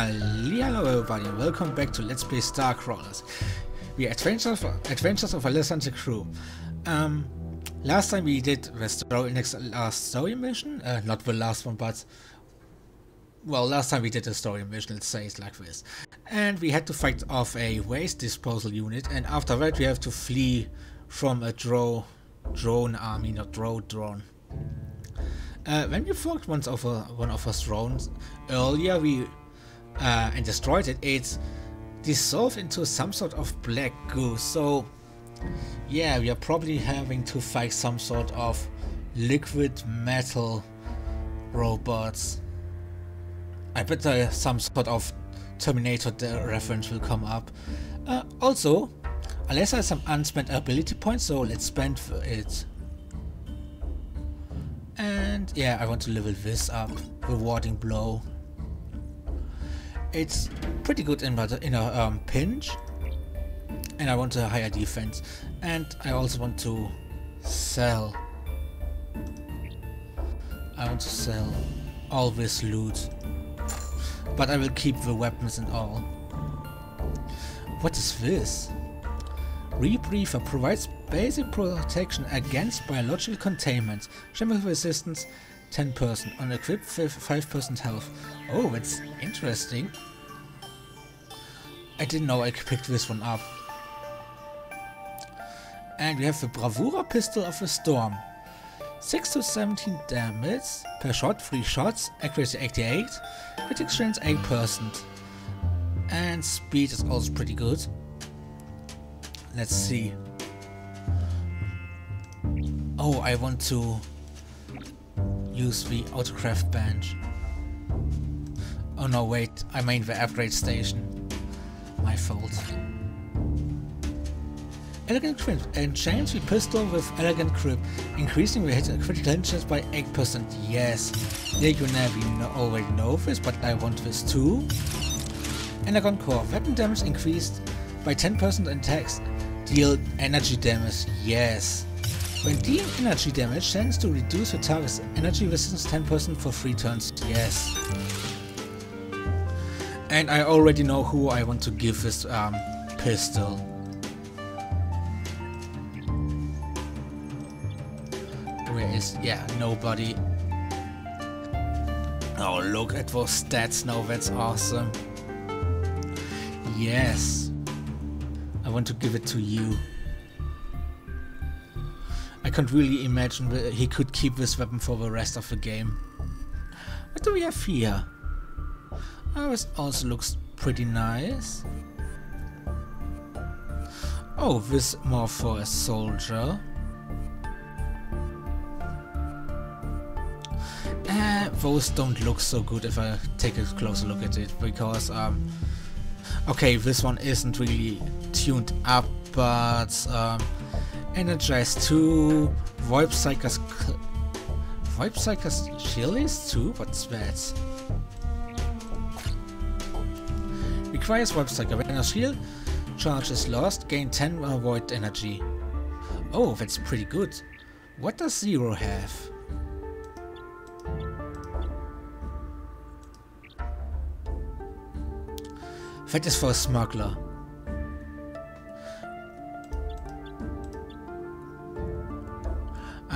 Hello everybody and welcome back to Let's Play Star Crawlers. We are Adventures of, Adventures of Alessandro Crew. Um, last time we did the story, next last story mission, uh, not the last one, but well, last time we did a story mission, let's say it like this. And we had to fight off a waste disposal unit, and after that we have to flee from a dro drone army, not drone drone. Uh, when we fought one of, our, one of our drones earlier, we uh, and destroyed it, it's dissolved into some sort of black goo. So, yeah, we are probably having to fight some sort of liquid metal robots. I bet uh, some sort of Terminator reference will come up. Uh, also, I have some unspent ability points, so let's spend for it. And yeah, I want to level this up. Rewarding blow. It's pretty good in, in a um, pinch. And I want a higher defense. And I also want to sell. I want to sell all this loot. But I will keep the weapons and all. What is this? Rebreather provides basic protection against biological containment, chemical resistance, 10% on equipped 5% health. Oh, that's interesting. I didn't know I picked this one up. And we have the Bravura Pistol of the Storm. 6 to 17 damage per shot, 3 shots, accuracy 88, critical strength 8%. And speed is also pretty good. Let's see. Oh, I want to use the autocraft bench. Oh no, wait, I mean the upgrade station. My fault. Elegant grip. Enchant the pistol with elegant grip, increasing the hit critical chance by 8%. Yes. Yeah, you never already know this, but I want this too. Energon core. Weapon damage increased by 10% and attacks deal energy damage. Yes. When dealing energy damage tends to reduce the target's energy resistance 10% for 3 turns. Yes. And I already know who I want to give this um, pistol. Where is... yeah, nobody. Oh, look at those stats now, that's awesome. Yes. I want to give it to you. I can't really imagine he could keep this weapon for the rest of the game. What do we have here? Oh, this also looks pretty nice. Oh, this more for a soldier. Uh, those don't look so good if I take a closer look at it, because, um, okay, this one isn't really tuned up, but, um, Energize 2, Void Psykers... Void Psykers Chilies 2? What's that? Requires Void Psyker. When a shield charge is lost, gain 10 void energy. Oh, that's pretty good. What does Zero have? That is for a smuggler.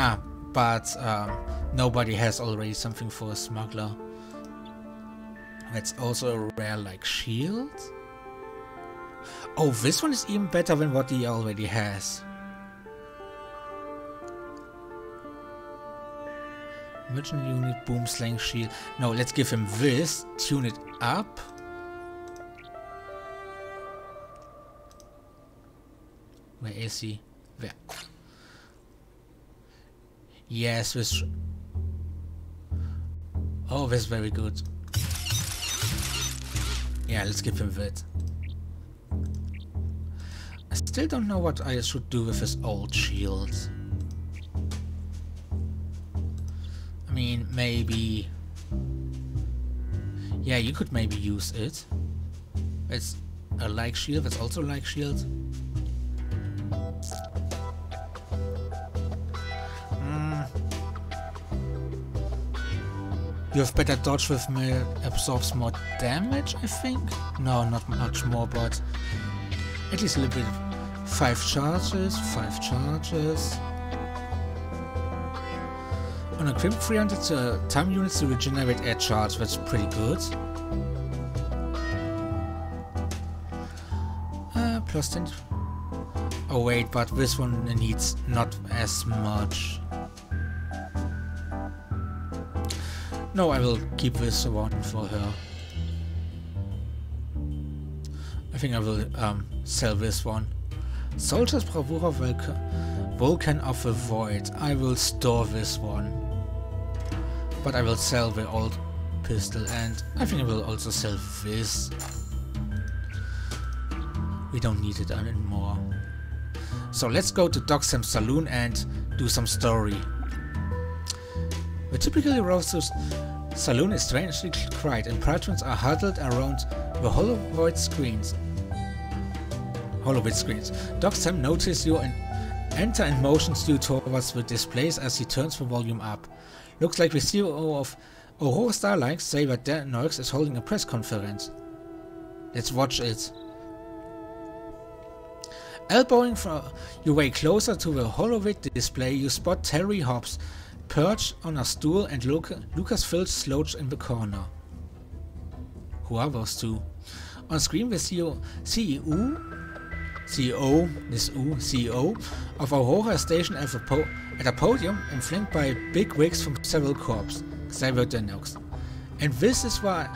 Ah, but um, nobody has already something for a smuggler. That's also a rare like shield. Oh, this one is even better than what he already has. Merchant unit, Boomslang shield. No, let's give him this, tune it up. Where is he? There. Yes, this... Oh, that's very good. Yeah, let's give him that. I still don't know what I should do with his old shield. I mean, maybe... Yeah, you could maybe use it. It's a like shield, that's also like shield. You have better dodge with me absorbs more damage, I think? No, not much more, but at least a little bit. Five charges, five charges. On equip 300 uh, time units to regenerate air charge, that's pretty good. Uh, plus 10. Oh wait, but this one needs not as much. No, I will keep this one for her. I think I will um, sell this one. Soldiers Bravura Vulcan of the Void. I will store this one. But I will sell the old pistol and I think I will also sell this. We don't need it anymore. So let's go to Doc Sam's saloon and do some story. The typically roasted saloon is strangely quiet and patrons are huddled around the holovid screens. Holovid screens. Doc Sam notices you and enter and motions you towards the displays as he turns the volume up. Looks like the CEO of Aurora Starlines say that Denox is holding a press conference. Let's watch it. Elbowing your way closer to the holovid display, you spot Terry Hobbs perched on a stool and Luca, Lucas Filch slouched in the corner. Who are those two? On screen, the CEO, CEO, CEO, this U, CEO of Aurora Station at a, at a podium and flanked by big wigs from several corps, Xavier Denox. And this is why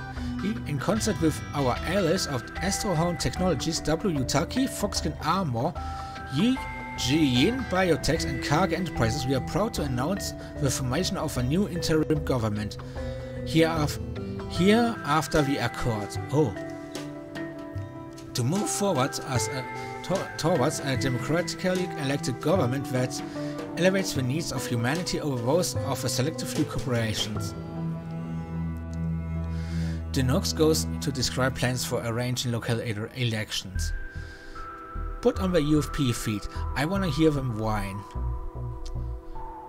in concert with our allies of Astrohound Technologies, Wutaki, Foxkin Armor, Yi Jiyin Biotech and Karga Enterprises, we are proud to announce the formation of a new interim government. Here, here after the Accord. Oh. To move forward as a, to, towards a democratically elected government that elevates the needs of humanity over those of a selective few corporations. Denox goes to describe plans for arranging local elections. Put on the UFP feed. I wanna hear them whine.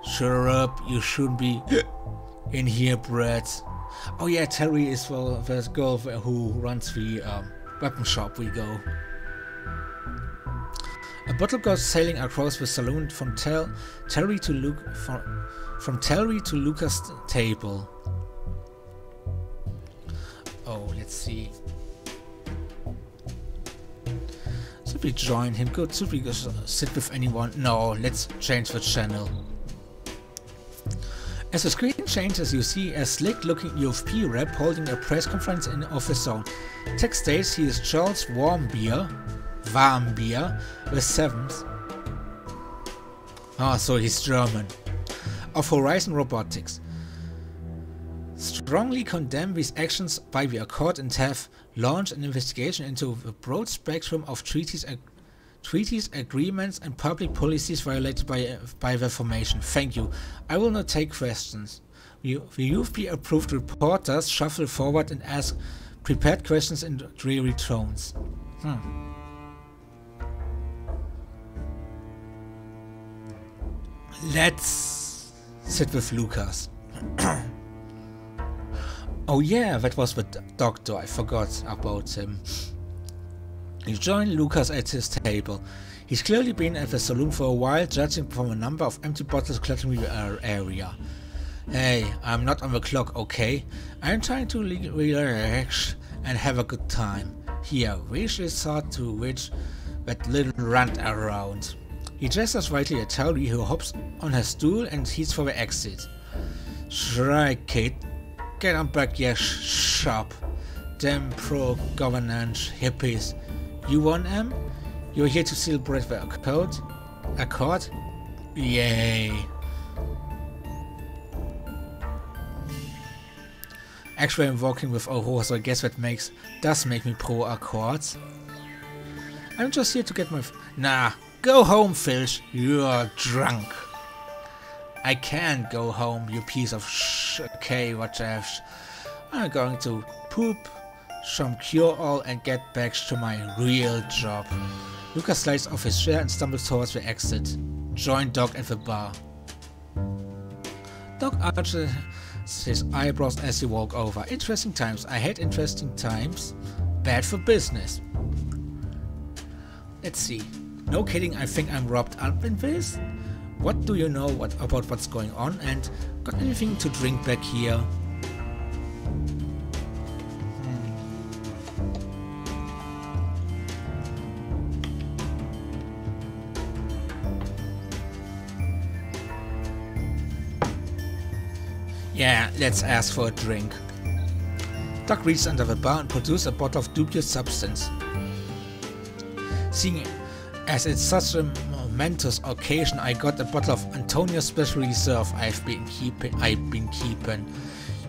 Shut up, you shouldn't be in here, Brett. Oh yeah, Terry is the, the girl who runs the um, weapon shop we go. A bottle goes sailing across the saloon from Tel Terry to Luke from, from Terry to Lucas' table. Oh, let's see. We join him? Good. Should we sit with anyone? No, let's change the channel. As the screen changes, you see a slick-looking UFP rep holding a press conference in office zone. Text states he is Charles Warmbier, Warmbier, the 7th. Ah, so he's German. Of Horizon Robotics strongly condemn these actions by the Accord and have launched an investigation into the broad spectrum of treaties, ag treaties, agreements and public policies violated by, by the formation. Thank you. I will not take questions. The, the UFP approved reporters shuffle forward and ask prepared questions in dreary tones. Hmm. Let's sit with Lucas. Oh yeah, that was the doctor, I forgot about him. You join Lucas at his table. He's clearly been at the saloon for a while, judging from a number of empty bottles cluttering the uh, area. Hey, I'm not on the clock, okay? I'm trying to relax and have a good time. Here, wish is hard to which that little runt around. He gestures rightly at Terry who hops on her stool and heads for the exit. Strike, Kate. Get on back your shop. Damn pro-governance hippies. You want them? You're here to celebrate the accord? Accord? Yay. Actually, I'm working with Aurora, so I guess that makes does make me pro Accords. I'm just here to get my... Nah, go home, Filch. You're drunk. I can't go home, you piece of sh. Okay, what? I'm going to poop some cure-all and get back to my real job. Lucas slides off his chair and stumbles towards the exit. Join Doc at the bar. Doc arches, his eyebrows as he walks over. Interesting times. I hate interesting times. Bad for business. Let's see. No kidding, I think I'm robbed up in this. What do you know what, about what's going on and got anything to drink back here? Yeah, let's ask for a drink. Doc reached under the bar and produced a bottle of dubious substance. Seeing as it's such a momentous occasion, I got a bottle of Antonio Special Reserve I've been keeping. I've been keeping.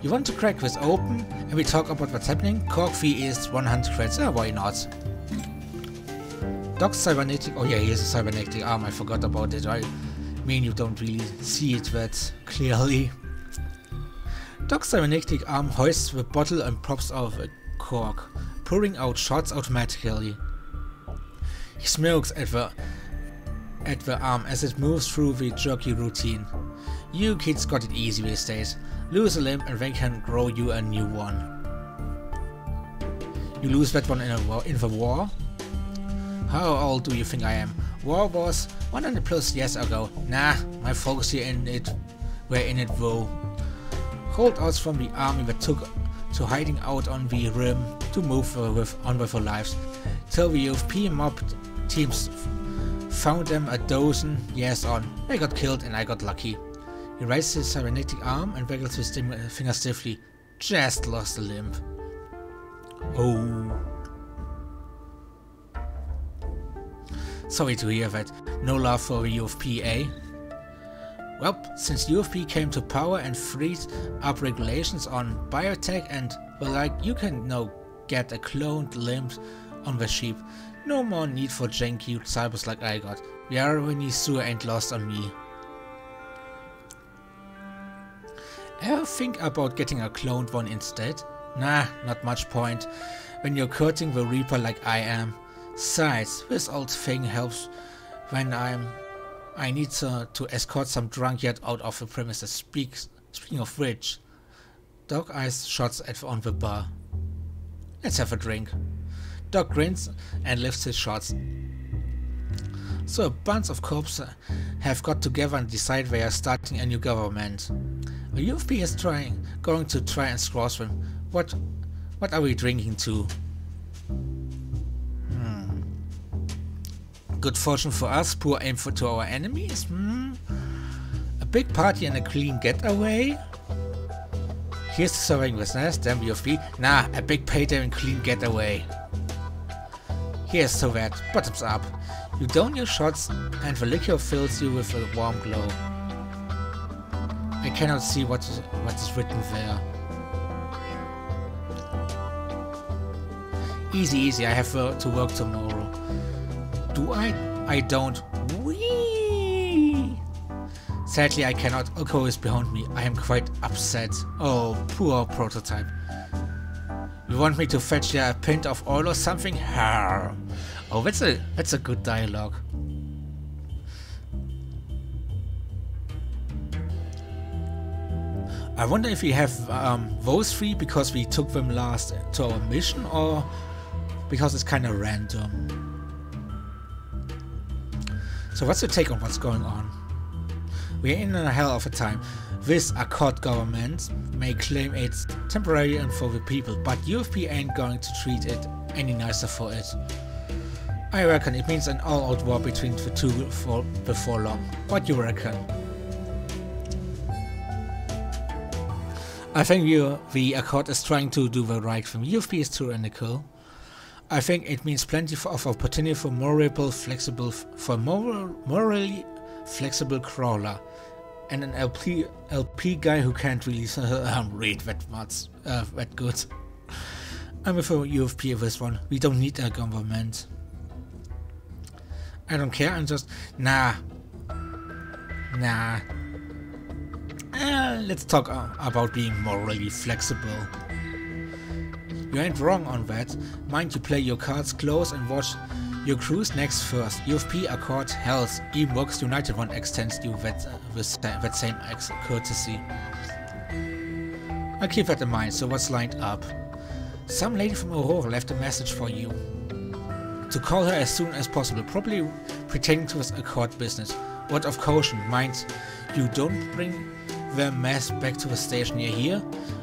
You want to crack this open and we talk about what's happening? Cork fee is 100 credits. Ah, why not? Doc's cybernetic. Oh yeah, here's a cybernetic arm. I forgot about it. I mean, you don't really see it that clearly. Doc's cybernetic arm hoists the bottle and pops off a cork, pouring out shots automatically. He smokes at the at the arm as it moves through the jerky routine. You kids got it easy these days. Lose a limb and they can grow you a new one. You lose that one in, a war, in the war? How old do you think I am? War was 100 plus years ago. Nah, my folks here in it were in it though. Holdouts from the army that took to hiding out on the rim to move uh, with, on with their lives. Till the UFP mob teams found them a dozen years on. They got killed and I got lucky. He raised his cybernetic arm and waggled his finger stiffly. Just lost a limb. Oh. Sorry to hear that. No love for the UFP, eh? Well, since UFP came to power and freed up regulations on biotech and well, like, you can now get a cloned limb on the sheep. No more need for janky cybers like I got. The irony sewer ain't lost on me. Ever think about getting a cloned one instead? Nah, not much point. When you're courting the Reaper like I am. Besides, this old thing helps when I'm I need to, to escort some drunkard out of the premises. Speak, speaking of which, dog eyes shots at on the bar. Let's have a drink. Doc grins and lifts his shots. So a bunch of cops have got together and decide they are starting a new government. The UFP is trying, going to try and squash them. What, what are we drinking to? Hmm. Good fortune for us, poor aim for to our enemies? Hmm. A big party and a clean getaway? Here's surviving with nest, damn UFP. Nah, a big payday and clean getaway. Here's so that, bottoms up. You down your shots and the liquor fills you with a warm glow. I cannot see what is, what is written there. Easy, easy, I have uh, to work tomorrow. Do I? I don't. Whee! Sadly, I cannot. Oko is behind me. I am quite upset. Oh, poor prototype. You want me to fetch you a pint of oil or something? Har. Oh, that's a that's a good dialogue. I wonder if we have um, those three because we took them last to our mission or because it's kind of random. So what's your take on what's going on? We're in a hell of a time. This Accord government may claim it's temporary and for the people, but UFP ain't going to treat it any nicer for it. I reckon it means an all-out war between the two for, before long. What do you reckon? I think you, the Accord is trying to do the right thing. UFP is tyrannical. I think it means plenty of opportunity for morable, flexible, for moral, morally flexible crawler and an LP LP guy who can't really uh, read that much, uh, that good. I'm with UFP of this one. We don't need a government. I don't care. I'm just nah, nah. Uh, let's talk uh, about being morally flexible. You ain't wrong on that. Mind you play your cards close and watch your crew's next first. UFP Accord Health. Even Works United one extends you that, uh, that same courtesy. I'll keep that in mind, so what's lined up? Some lady from Aurora left a message for you. To call her as soon as possible, probably pretending to a court business. What of caution, mind you don't bring the mess back to the station near here.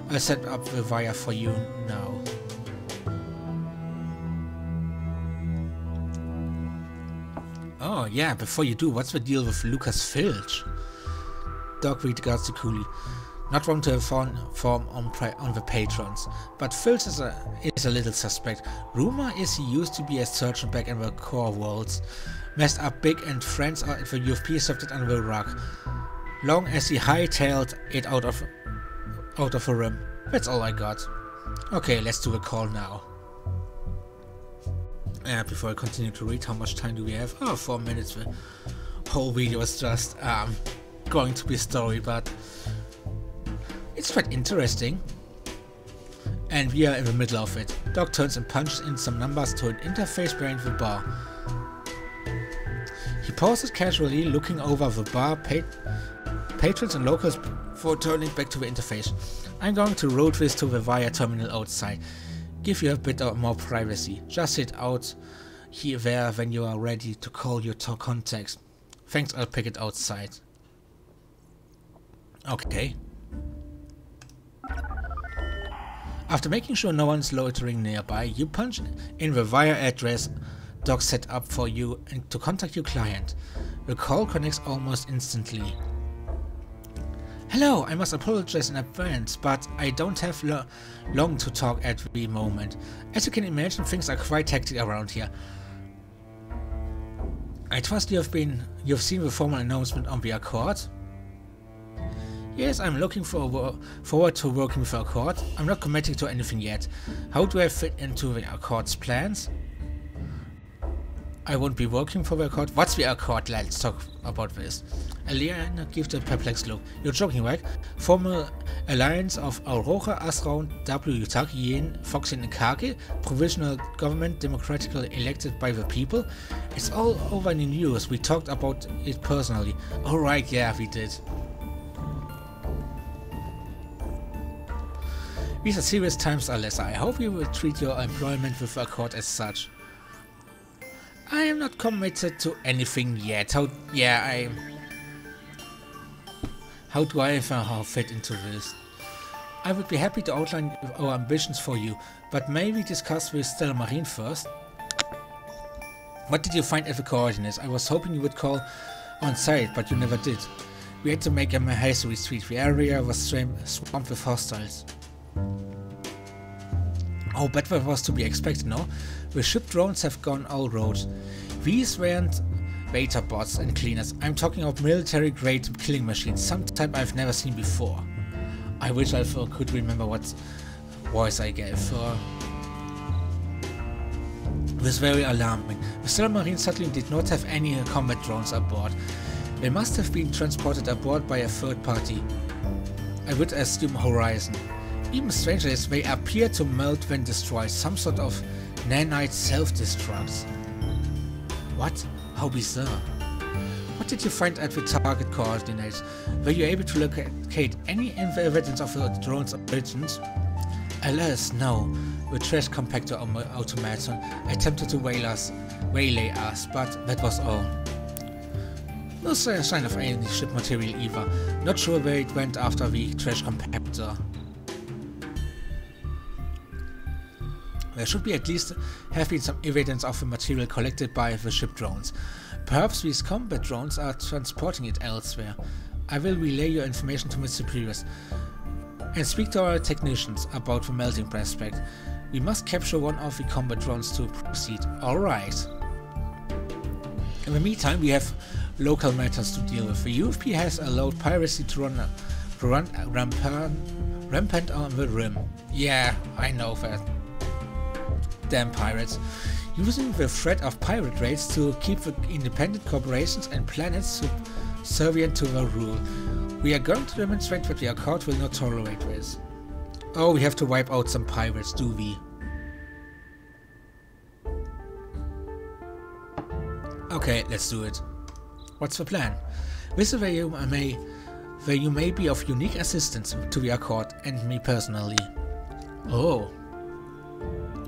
I'll set up the wire for you now. Oh yeah, before you do, what's the deal with Lucas Filch? Doc regards to Cooley. Not one to inform on, on the patrons, but Filch is a, is a little suspect. Rumor is he used to be a surgeon back in the core worlds. Messed up big and friends at the UFP it under the rug. Long as he hightailed it out of out of a rim. That's all I got. Okay, let's do a call now. Uh, before I continue to read, how much time do we have? Oh, four minutes. The whole video is just um, going to be story, but it's quite interesting. And we are in the middle of it. Doc turns and punches in some numbers to an interface behind the bar. He pauses casually, looking over the bar, pa patrons and locals before turning back to the interface. I'm going to route this to the Via terminal outside. Give you a bit more privacy. Just sit out here there when you are ready to call your contacts. Thanks, I'll pick it outside. Okay. After making sure no one's loitering nearby, you punch in the wire address Doc set up for you and to contact your client. The call connects almost instantly. Hello, I must apologize in advance, but I don't have lo long to talk at the moment. As you can imagine, things are quite hectic around here. I trust you have been you've seen the formal announcement on the Accord. Yes, I'm looking for forward to working with Accord. I'm not committing to anything yet. How do I fit into the Accord's plans? I won't be working for the Accord. What's the Accord? Let's talk about this. Eliana gives a perplexed look. You're joking, right? Former alliance of Aurora, Asraun, Wutaki, Yen, Foxkin, and Kage, provisional government democratically elected by the people. It's all over in the news. We talked about it personally. Alright, yeah, we did. These are serious times, Alessa. I hope you will treat your employment with Accord as such. I am not committed to anything yet. How, yeah, I... How do I how fit into this? I would be happy to outline our ambitions for you, but may we discuss with Stella Marine first? What did you find at the coordinates? I was hoping you would call on site, but you never did. We had to make a hasty retreat. The area was swamped with hostiles. Oh, but that was to be expected, no? The ship drones have gone all roads. These weren't beta bots and cleaners. I'm talking of military-grade killing machines, some type I've never seen before. I wish I could remember what voice I gave. It was very alarming. The Stella Marine suddenly did not have any combat drones aboard. They must have been transported aboard by a third party. I would assume Horizon. Even stranger is they appear to melt when destroyed, some sort of nanite self-destruct. What? How bizarre. What did you find at the target coordinates? Were you able to locate any evidence of the drone's origins? Alas, no. The trash compactor automaton attempted to us, waylay us, but that was all. No sign of any ship material either. Not sure where it went after the trash compactor. There should be at least have been some evidence of the material collected by the ship drones. Perhaps these combat drones are transporting it elsewhere. I will relay your information to my superiors and speak to our technicians about the melting prospect. We must capture one of the combat drones to proceed. Alright. In the meantime, we have local matters to deal with. The UFP has allowed piracy to run, run rampant, rampant on the rim. Yeah, I know that damn pirates, using the threat of pirate raids to keep the independent corporations and planets subservient to their rule. We are going to demonstrate that the Accord will not tolerate this. Oh, we have to wipe out some pirates, do we? Okay, let's do it. What's the plan? With the I may where you may be of unique assistance to the Accord and me personally. Oh.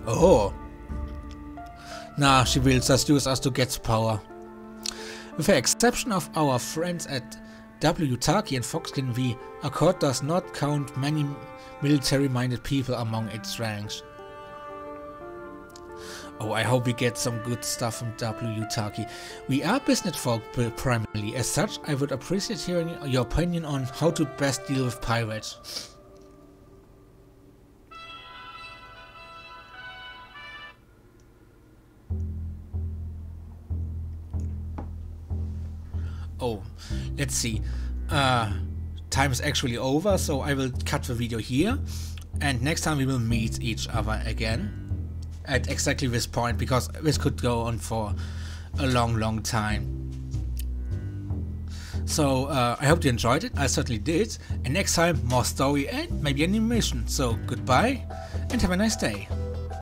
Oh. Nah, she will just use us to get power. With the exception of our friends at Wutaki and Foxkin, the Accord does not count many military-minded people among its ranks. Oh, I hope we get some good stuff from Wutaki. We are business folk primarily. As such, I would appreciate hearing your opinion on how to best deal with pirates. Oh, let's see. Uh, time is actually over, so I will cut the video here. And next time we will meet each other again at exactly this point because this could go on for a long, long time. So uh, I hope you enjoyed it. I certainly did. And next time, more story and maybe animation. So goodbye and have a nice day.